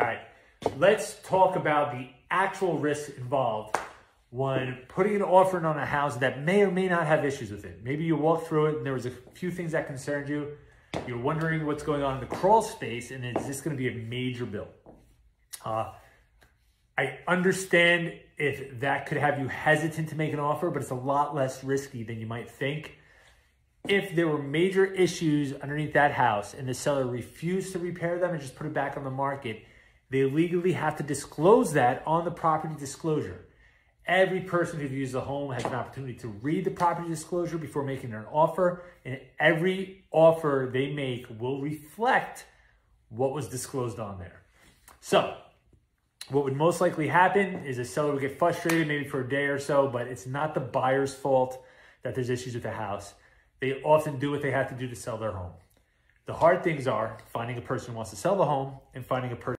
All right, let's talk about the actual risks involved when putting an offer on a house that may or may not have issues with it. Maybe you walk through it and there was a few things that concerned you. You're wondering what's going on in the crawl space and is this going to be a major bill? Uh, I understand if that could have you hesitant to make an offer, but it's a lot less risky than you might think. If there were major issues underneath that house and the seller refused to repair them and just put it back on the market, they legally have to disclose that on the property disclosure. Every person who views the home has an opportunity to read the property disclosure before making an offer, and every offer they make will reflect what was disclosed on there. So, what would most likely happen is a seller would get frustrated maybe for a day or so, but it's not the buyer's fault that there's issues with the house. They often do what they have to do to sell their home. The hard things are finding a person who wants to sell the home and finding a person